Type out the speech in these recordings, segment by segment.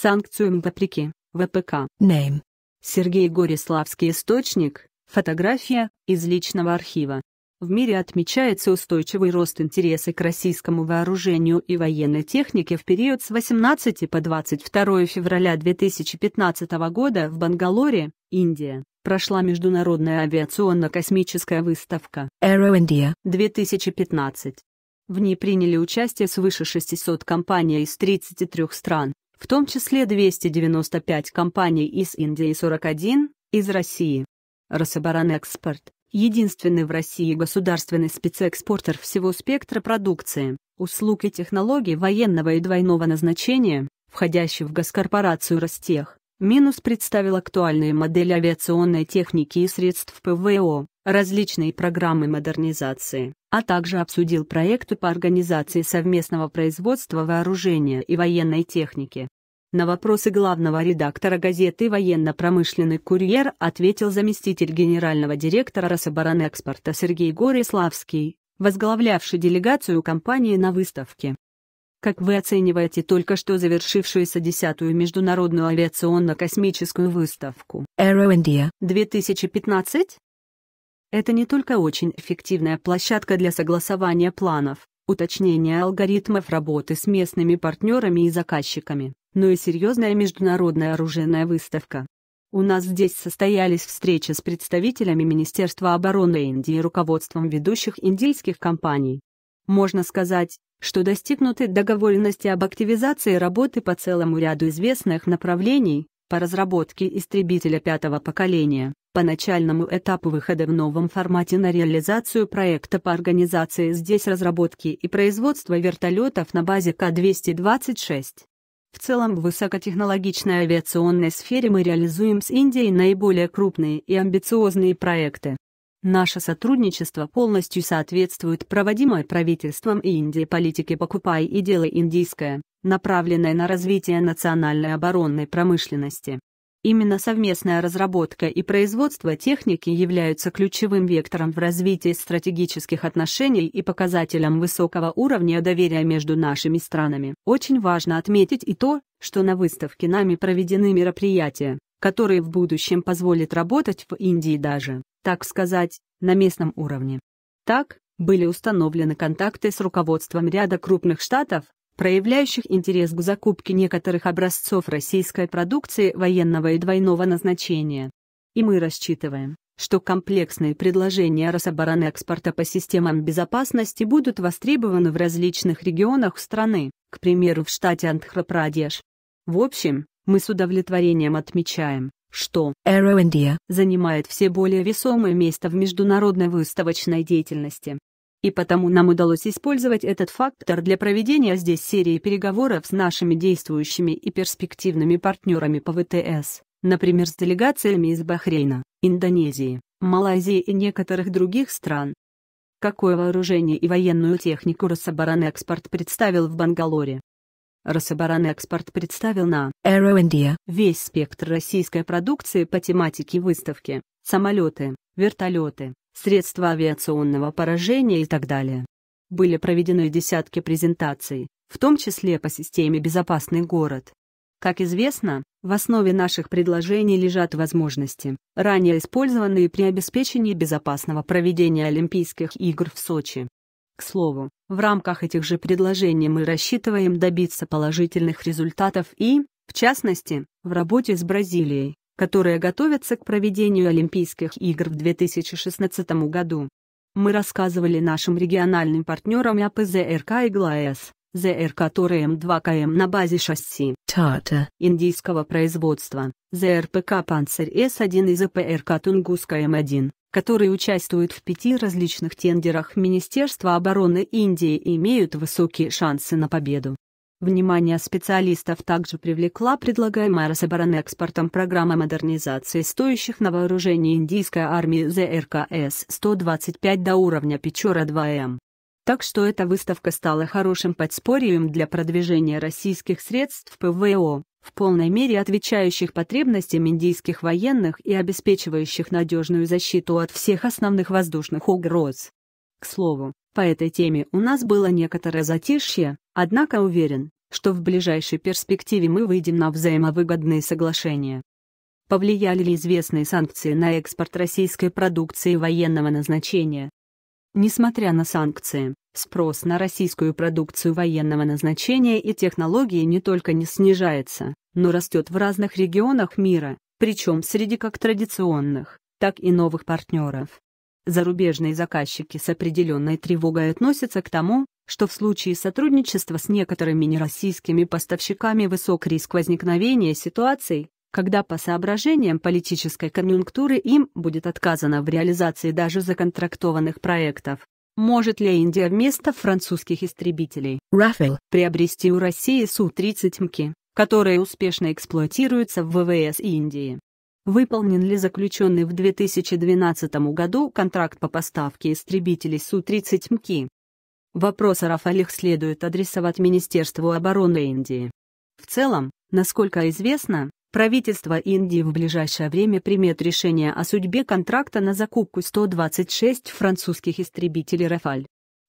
Санкциям вопреки. ВПК. Name. Сергей Гориславский источник. Фотография из личного архива. В мире отмечается устойчивый рост интереса к российскому вооружению и военной технике в период с 18 по 22 февраля 2015 года в Бангалоре, Индия, прошла Международная авиационно-космическая выставка Aero India. 2015. В ней приняли участие свыше 600 компаний из 33 стран, в том числе 295 компаний из Индии и 41 из России. Рособоронэкспорт – единственный в России государственный спецэкспортер всего спектра продукции, услуг и технологий военного и двойного назначения, входящий в госкорпорацию Ростех. Минус представил актуальные модели авиационной техники и средств ПВО, различные программы модернизации, а также обсудил проекты по организации совместного производства вооружения и военной техники. На вопросы главного редактора газеты «Военно-промышленный курьер» ответил заместитель генерального директора Рособоронэкспорта Сергей Гориславский, возглавлявший делегацию компании на выставке. Как вы оцениваете только что завершившуюся десятую международную авиационно-космическую выставку Aero India. 2015? Это не только очень эффективная площадка для согласования планов, уточнения алгоритмов работы с местными партнерами и заказчиками, но и серьезная международная оружейная выставка. У нас здесь состоялись встречи с представителями Министерства обороны Индии и руководством ведущих индийских компаний. Можно сказать, что достигнуты договоренности об активизации работы по целому ряду известных направлений, по разработке истребителя пятого поколения, по начальному этапу выхода в новом формате на реализацию проекта по организации здесь разработки и производства вертолетов на базе К-226. В целом в высокотехнологичной авиационной сфере мы реализуем с Индией наиболее крупные и амбициозные проекты. Наше сотрудничество полностью соответствует проводимой правительством Индии политике «Покупай и делай индийское», направленной на развитие национальной оборонной промышленности. Именно совместная разработка и производство техники являются ключевым вектором в развитии стратегических отношений и показателем высокого уровня доверия между нашими странами. Очень важно отметить и то, что на выставке нами проведены мероприятия, которые в будущем позволят работать в Индии даже, так сказать, на местном уровне. Так, были установлены контакты с руководством ряда крупных штатов, проявляющих интерес к закупке некоторых образцов российской продукции военного и двойного назначения. И мы рассчитываем, что комплексные предложения Рособоронэкспорта по системам безопасности будут востребованы в различных регионах страны, к примеру в штате Андхра-Прадеш. В общем, мы с удовлетворением отмечаем, что Aero India. занимает все более весомое место в международной выставочной деятельности. И потому нам удалось использовать этот фактор для проведения здесь серии переговоров с нашими действующими и перспективными партнерами по ВТС, например с делегациями из Бахрейна, Индонезии, Малайзии и некоторых других стран. Какое вооружение и военную технику Рособоронэкспорт представил в Бангалоре? Рособоронэкспорт представил на Aero India. весь спектр российской продукции по тематике выставки, самолеты, вертолеты, средства авиационного поражения и так далее. Были проведены десятки презентаций, в том числе по системе «Безопасный город». Как известно, в основе наших предложений лежат возможности, ранее использованные при обеспечении безопасного проведения Олимпийских игр в Сочи. К слову, в рамках этих же предложений мы рассчитываем добиться положительных результатов и, в частности, в работе с Бразилией, которая готовится к проведению Олимпийских игр в 2016 году. Мы рассказывали нашим региональным партнерам о ПЗРК «Игла-С», ЗРК «Тор-М2КМ» на базе шасси Tata индийского производства, ЗРПК «Панцирь С-1» и ЗПРК «Тунгуска-М1», которые участвуют в пяти различных тендерах Министерства обороны Индии и имеют высокие шансы на победу. Внимание специалистов также привлекла предлагаемая Рособоронэкспортом программа модернизации стоящих на вооружении индийской армии ЗРК С-125 до уровня Печора-2М. Так что эта выставка стала хорошим подспорьем для продвижения российских средств ПВО, в полной мере отвечающих потребностям индийских военных и обеспечивающих надежную защиту от всех основных воздушных угроз. К слову, по этой теме у нас было некоторое затишье, однако уверен, что в ближайшей перспективе мы выйдем на взаимовыгодные соглашения. Повлияли ли известные санкции на экспорт российской продукции военного назначения? Несмотря на санкции, спрос на российскую продукцию военного назначения и технологии не только не снижается, но растет в разных регионах мира, причем среди как традиционных, так и новых партнеров. Зарубежные заказчики с определенной тревогой относятся к тому, что в случае сотрудничества с некоторыми нероссийскими поставщиками высок риск возникновения ситуаций, когда по соображениям политической конъюнктуры им будет отказано в реализации даже законтрактованных проектов. Может ли Индия вместо французских истребителей Рафаэль приобрести у России Су-30 МКИ, которые успешно эксплуатируются в ВВС Индии? Выполнен ли заключенный в 2012 году контракт по поставке истребителей Су-30 МКИ? Вопрос о Рафалях следует адресовать Министерству обороны Индии. В целом, насколько известно, правительство Индии в ближайшее время примет решение о судьбе контракта на закупку 126 французских истребителей «Рафаль».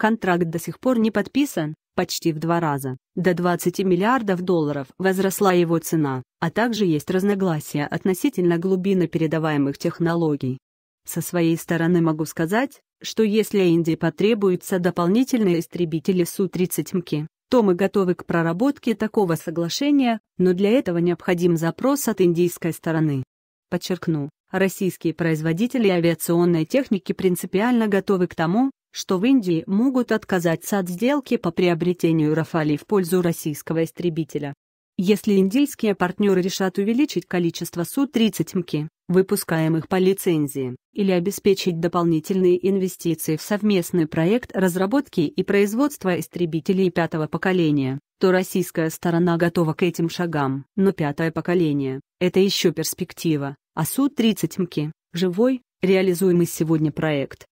Контракт до сих пор не подписан, почти в два раза, до 20 миллиардов долларов возросла его цена, а также есть разногласия относительно глубины передаваемых технологий. Со своей стороны могу сказать, что если Индии потребуются дополнительные истребители Су-30 МКИ, то мы готовы к проработке такого соглашения, но для этого необходим запрос от индийской стороны. Подчеркну, российские производители авиационной техники принципиально готовы к тому, что в Индии могут отказаться от сделки по приобретению Рафалей в пользу российского истребителя. Если индийские партнеры решат увеличить количество Су-30 МКИ, выпускаемых по лицензии, или обеспечить дополнительные инвестиции в совместный проект разработки и производства истребителей пятого поколения, то российская сторона готова к этим шагам. Но пятое поколение – это еще перспектива, а Су-30 МКИ – живой, реализуемый сегодня проект.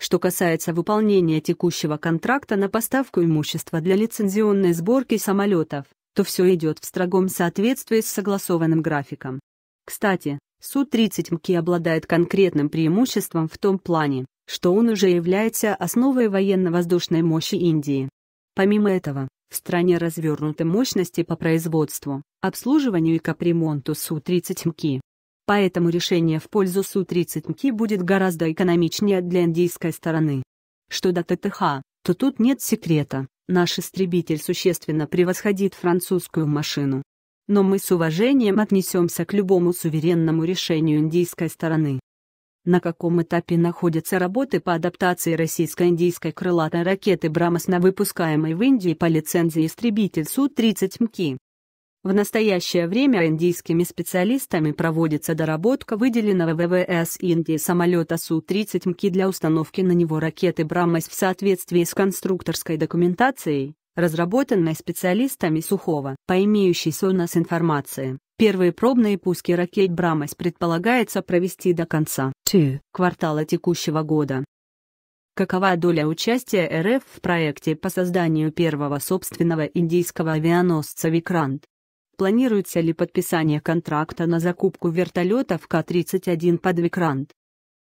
Что касается выполнения текущего контракта на поставку имущества для лицензионной сборки самолетов, то все идет в строгом соответствии с согласованным графиком. Кстати, Су-30 МКИ обладает конкретным преимуществом в том плане, что он уже является основой военно-воздушной мощи Индии. Помимо этого, в стране развернуты мощности по производству, обслуживанию и капремонту Су-30 МКИ. Поэтому решение в пользу Су-30 МКИ будет гораздо экономичнее для индийской стороны. Что до ТТХ, то тут нет секрета, наш истребитель существенно превосходит французскую машину но мы с уважением отнесемся к любому суверенному решению индийской стороны. На каком этапе находятся работы по адаптации российско-индийской крылатой ракеты «Брамос» на выпускаемой в Индии по лицензии истребитель Су-30 МКИ? В настоящее время индийскими специалистами проводится доработка выделенного ВВС Индии самолета Су-30 МКИ для установки на него ракеты «Брамос» в соответствии с конструкторской документацией, разработанной специалистами Сухого. По имеющейся у нас информации, первые пробные пуски ракет «Брамос» предполагается провести до конца 2 квартала текущего года. Какова доля участия РФ в проекте по созданию первого собственного индийского авианосца «Викрант»? Планируется ли подписание контракта на закупку вертолетов К-31 под «Викрант»?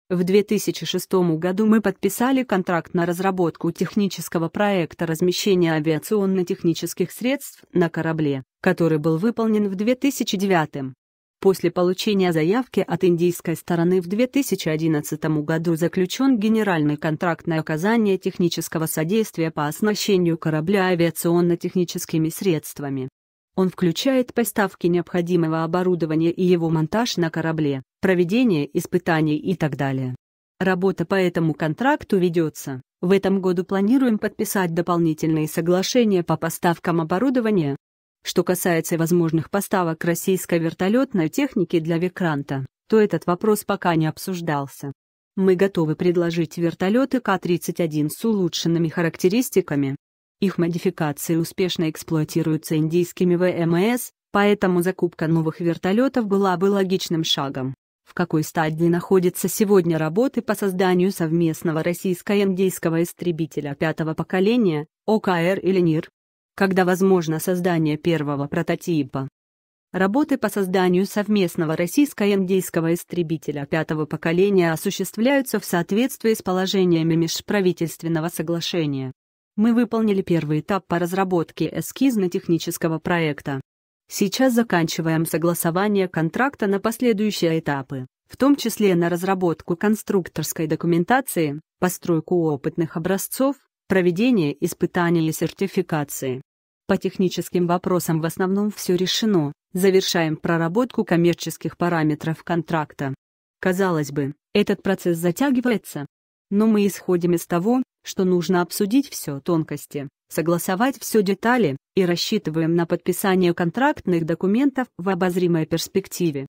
В 2006 году мы подписали контракт на разработку технического проекта размещения авиационно-технических средств на корабле, который был выполнен в 2009. После получения заявки от индийской стороны в 2011 году заключен генеральный контракт на оказание технического содействия по оснащению корабля авиационно-техническими средствами. Он включает поставки необходимого оборудования и его монтаж на корабле, проведение испытаний и так далее. Работа по этому контракту ведется. В этом году планируем подписать дополнительные соглашения по поставкам оборудования. Что касается возможных поставок российской вертолетной техники для Викранта, то этот вопрос пока не обсуждался. Мы готовы предложить вертолеты К-31 с улучшенными характеристиками, их модификации успешно эксплуатируются индийскими ВМС, поэтому закупка новых вертолетов была бы логичным шагом. В какой стадии находятся сегодня работы по созданию совместного российско-индийского истребителя пятого поколения, ОКР или НИР? Когда возможно создание первого прототипа? Работы по созданию совместного российско-индийского истребителя пятого поколения осуществляются в соответствии с положениями межправительственного соглашения. Мы выполнили первый этап по разработке эскизно-технического проекта. Сейчас заканчиваем согласование контракта на последующие этапы, в том числе на разработку конструкторской документации, постройку опытных образцов, проведение испытаний и сертификации. По техническим вопросам в основном все решено, завершаем проработку коммерческих параметров контракта. Казалось бы, этот процесс затягивается. Но мы исходим из того, что нужно обсудить все тонкости, согласовать все детали, и рассчитываем на подписание контрактных документов в обозримой перспективе.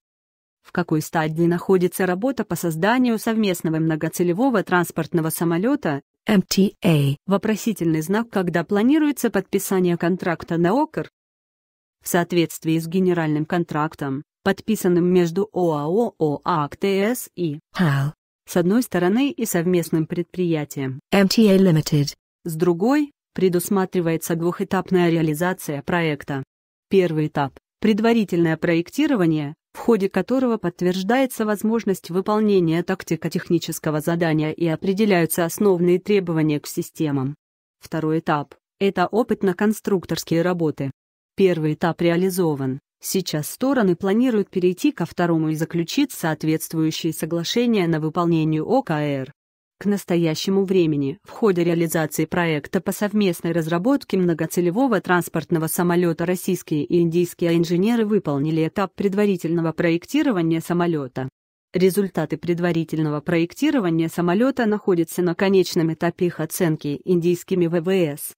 В какой стадии находится работа по созданию совместного многоцелевого транспортного самолета MTA. Вопросительный знак, когда планируется подписание контракта на ОКР. В соответствии с генеральным контрактом, подписанным между ОАО ОАКТС и HAL. С одной стороны и совместным предприятием, MTA Limited. с другой, предусматривается двухэтапная реализация проекта. Первый этап – предварительное проектирование, в ходе которого подтверждается возможность выполнения тактико-технического задания и определяются основные требования к системам. Второй этап – это опытно-конструкторские работы. Первый этап реализован. Сейчас стороны планируют перейти ко второму и заключить соответствующие соглашения на выполнение ОКР. К настоящему времени, в ходе реализации проекта по совместной разработке многоцелевого транспортного самолета российские и индийские инженеры выполнили этап предварительного проектирования самолета. Результаты предварительного проектирования самолета находятся на конечном этапе их оценки индийскими ВВС.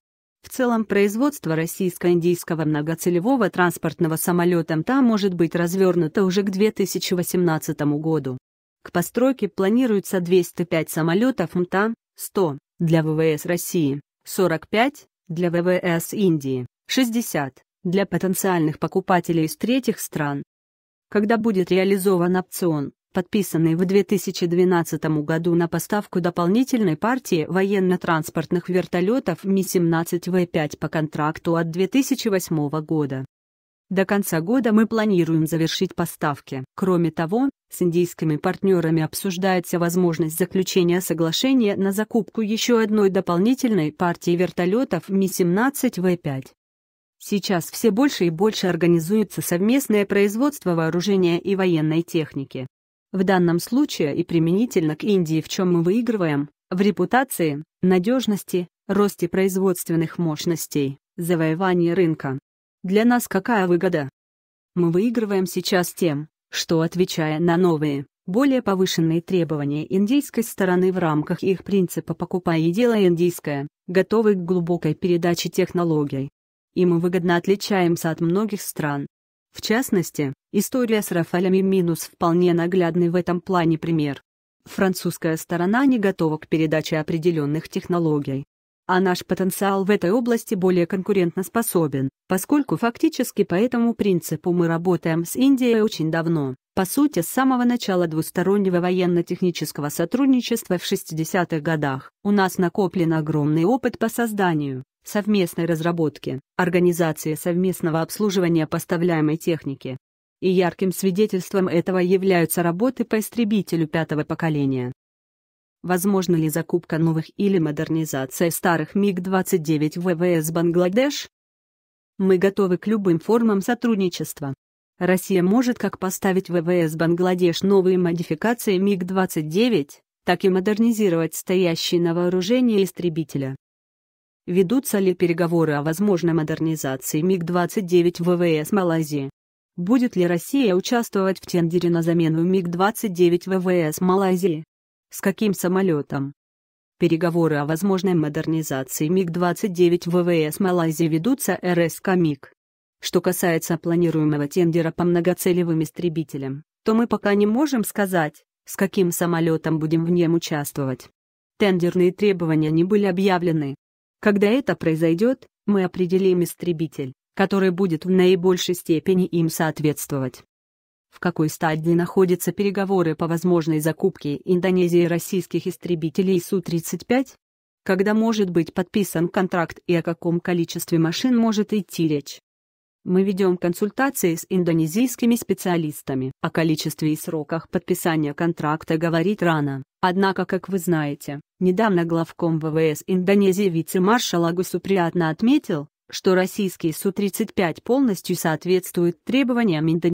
В целом производство российско-индийского многоцелевого транспортного самолета МТА может быть развернуто уже к 2018 году. К постройке планируется 205 самолетов МТА, 100 для ВВС России, 45 для ВВС Индии, 60 для потенциальных покупателей из третьих стран. Когда будет реализован опцион, подписанный в 2012 году на поставку дополнительной партии военно-транспортных вертолетов Ми-17В5 по контракту от 2008 года. До конца года мы планируем завершить поставки. Кроме того, с индийскими партнерами обсуждается возможность заключения соглашения на закупку еще одной дополнительной партии вертолетов Ми-17В5. Сейчас все больше и больше организуется совместное производство вооружения и военной техники. В данном случае и применительно к Индии в чем мы выигрываем, в репутации, надежности, росте производственных мощностей, завоевании рынка. Для нас какая выгода? Мы выигрываем сейчас тем, что, отвечая на новые, более повышенные требования индийской стороны в рамках их принципа «покупай и делай индийское», готовы к глубокой передаче технологий. И мы выгодно отличаемся от многих стран. В частности, история с Рафалями минус вполне наглядный в этом плане пример. Французская сторона не готова к передаче определенных технологий, а наш потенциал в этой области более конкурентоспособен, поскольку фактически по этому принципу мы работаем с Индией очень давно, по сути с самого начала двустороннего военно-технического сотрудничества в 60-х годах. У нас накоплен огромный опыт по созданию, совместной разработке, организации совместного обслуживания поставляемой техники. И ярким свидетельством этого являются работы по истребителю пятого поколения, Возможно ли закупка новых или модернизация старых МиГ-29 ВВС Бангладеш? Мы готовы к любым формам сотрудничества. Россия может как поставить ВВС Бангладеш новые модификации МиГ-29, так и модернизировать стоящие на вооружении истребителя. Ведутся ли переговоры о возможной модернизации МиГ-29 ВВС Малайзии? Будет ли Россия участвовать в тендере на замену МиГ-29 ВВС Малайзии? С каким самолетом? Переговоры о возможной модернизации МиГ-29 ВВС Малайзии ведутся РСК МиГ. Что касается планируемого тендера по многоцелевым истребителям, то мы пока не можем сказать, с каким самолетом будем в нем участвовать. Тендерные требования не были объявлены. Когда это произойдет, мы определим истребитель, который будет в наибольшей степени им соответствовать. В какой стадии находятся переговоры по возможной закупке Индонезии российских истребителей Су-35? Когда может быть подписан контракт и о каком количестве машин может идти речь? Мы ведем консультации с индонезийскими специалистами. О количестве и сроках подписания контракта говорить рано. Однако, как вы знаете, недавно главком ВВС Индонезии вице-маршал Agus приятно отметил, что российский Су-35 полностью соответствует требованиям Индонезии.